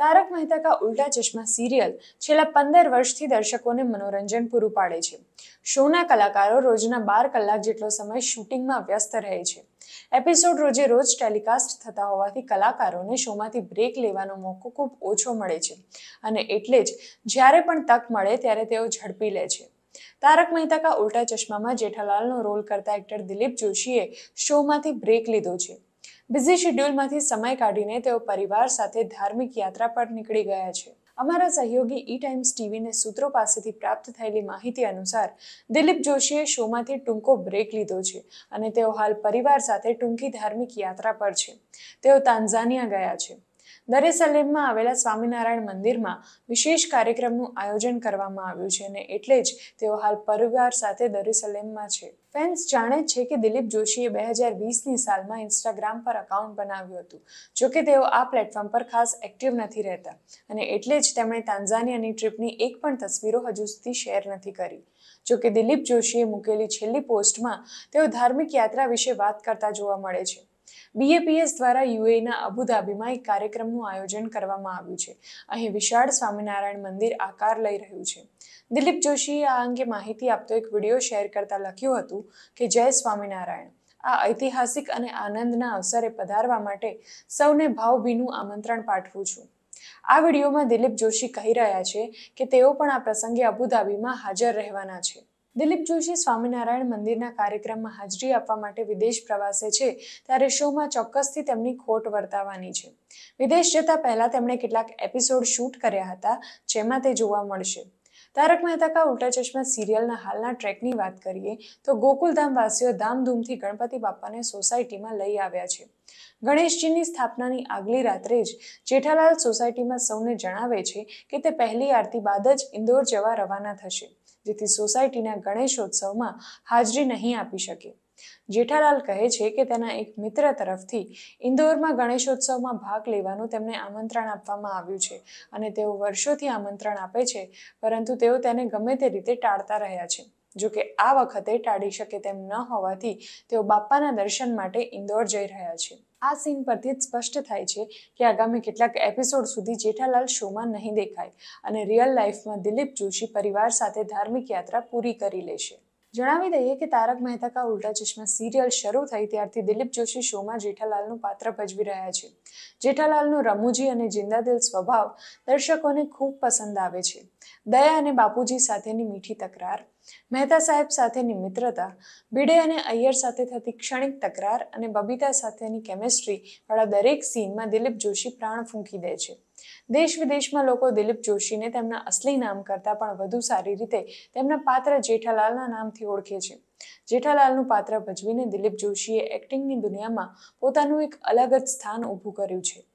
તારક મહેતા કા ઉલ્ટા ચશ્મા સિરિયલ છેલ્લા પંદર વર્ષથી દર્શકોને મનોરંજન પૂરું પાડે છે. શોના કલાકારો રોજના બાર કલાક જેટલો સમય શૂટિંગમાં વ્યસ્ત રહે છે. એપિસોડ રોજે રોજ ટેલિકાસ્ટ થતા હોવાથી કલાકારોને શોમાંથી બ્રેક લેવાનો મોકો ખૂબ ઓછો મળે છે અને એટલે જ જ્યારે પણ તક મળે ત્યારે તેઓ ઝડપી લે છે. તારક મહેતા કા ઉલ્ટા ચશ્મામાં જેઠાલાલનો રોલ કરતા એક્ટર દિલીપ જોશીએ શોમાંથી બ્રેક લીધો છે. બિઝી શેડ્યુલમાંથી સમય કાઢીને તેઓ પરિવાર સાથે ધાર્મિક યાત્રા પર નીકળી ગયા છે. અમારા સહયોગી ઈ ટાઈમ્સ ટીવીને સૂત્રો પાસેથી પ્રાપ્ત થયેલી માહિતી અનુસાર, દિલીપ જોશીએ શોમાંથી ટૂંકો બ્રેક લીધો છે અને તેઓ હાલ પરિવાર સાથે ટૂંકી ધાર્મિક યાત્રા પર છે. તેઓ તાન્ઝાનિયા ગયા છે. દરેસલેમમાં આવેલા સ્વામિનારાયણ મંદિરમાં વિશેષ કાર્યક્રમનું આયોજન કરવામાં આવ્યું છે અને એટલે જ તેઓ હાલ પરિવાર સાથે દરેસલેમમાં છે. ફેન્સ જાણે જ છે કે દિલીપ જોશીએ બે હજાર વીસની સાલમાં ઇન્સ્ટાગ્રામ પર અકાઉન્ટ બનાવ્યું હતું જોકે તેઓ આ પ્લેટફોર્મ પર ખાસ એક્ટિવ નથી રહેતા અને એટલે જ તેમણે તાંઝાનિયાની ટ્રીપની એક પણ તસવીરો હજુ સુધી શેર નથી કરી. જોકે દિલીપ જોશીએ મૂકેલી છેલ્લી પોસ્ટમાં તેઓ ધાર્મિક યાત્રા વિશે વાત કરતા જોવા મળે છે. બીએપીએસ દ્વારા યુએના અબુધાબીમાં એક કાર્યક્રમનું આયોજન કરવામાં આવ્યું છે. અહીં વિશાળ સ્વામિનારાયણ મંદિર આકાર લઈ રહ્યું છે. દિલીપ જોશીએ આ અંગે માહિતી આપતો એક વીડિયો શેર કરતા લખ્યું હતું કે, જય સ્વામિનારાયણ. આ ઐતિહાસિક અને આનંદના અવસરે પધારવા માટે સૌને ભાવભીનું આમંત્રણ પાઠવું છું. આ વિડીયોમાં દિલીપ જોશી કહી રહ્યા છે કે, તેઓ પણ આ પ્રસંગે અબુધાબીમાં હાજર રહેવાના છે. દિલીપ જોશી સ્વામિનારાયણ મંદિરના કાર્યક્રમમાં હાજરી આપવા માટે વિદેશ પ્રવાસે છે, ત્યારે શોમાં ચોક્કસથી તેમની ખોટ વર્તાવાની છે. વિદેશ જતા પહેલા તેમણે કેટલાક એપિસોડ શૂટ કર્યા હતા, જેમાં તે જોવા મળશે. તારક મહેતા કા ઉલ્ટા ચશ્મા સિરિયલના હાલના ટ્રેકની વાત કરીએ, તો ગોકુલધામ વાસીઓ ધામધૂમથી ગણપતિ બાપાને સોસાયટીમાં લઈ આવ્યા છે. ગણેશજીની સ્થાપનાની આગલી રાત્રે જ જેઠાલાલ સોસાયટીમાં સૌને જણાવે છે કે તે પહેલી આરતી બાદ જ ઇન્દોર જવા રવાના થશે, જેથી સોસાયટીના ગણેશોત્સવમાં હાજરી નહીં આપી શકે. જેઠાલાલ કહે છે કે તેના એક મિત્ર તરફથી ઇન્દોરમાં ગણેશોત્સવમાં ભાગ લેવાનું તેમને આમંત્રણ આપવામાં આવ્યું છે અને તેઓ વર્ષોથી આમંત્રણ આપે છે, પરંતુ તેઓ તેને ગમે તે રીતે ટાળતા રહ્યા છે. જો કે આ વખતે ટાળી શકે તેમ ન હોવાથી તેઓ બાપ્પાના દર્શન માટે ઇન્દોર જઈ રહ્યા છે. આ સીન પરથી જ સ્પષ્ટ થાય છે કે આગામી કેટલાક એપિસોડ સુધી જેઠાલાલ શોમાં નહીં દેખાય અને રિયલ લાઈફમાં દિલીપ જોશી પરિવાર સાથે ધાર્મિક યાત્રા પૂરી કરી લેશે. જણાવી દઈએ કે તારક મહેતા કા ઉલ્ટા ચશ્મા સિરિયલ શરૂ થઈ ત્યારથી દિલીપ જોશી, શોમાં જેઠાલાલનું પાત્ર ભજવી રહ્યા છે. જેઠાલાલનો રમૂજી અને જિંદાદિલ સ્વભાવ દર્શકોને ખૂબ પસંદ આવે છે. દયા અને બાપુજી સાથેની મીઠી તકરાર, મહેતા સાહેબ સાથેની મિત્રતા ભીડે અને અય્યર સાથે થતી ક્ષણિક તકરાર અને બબીતા સાથેની કેમેસ્ટ્રી વાળા દરેક સીનમાં દિલીપ જોશી પ્રાણ ફૂંકી દે છે. દેશ વિદેશમાં લોકો દિલીપ જોશીને તેમના અસલી નામ કરતાં પણ વધુ સારી રીતે તેમના પાત્ર જેઠાલાલના નામથી ઓળખે છે. જેઠાલાલનું પાત્ર ભજવીને દિલીપ જોશીએ એક્ટિંગની દુનિયામાં પોતાનું એક અલગ જ સ્થાન ઊભું કર્યું છે.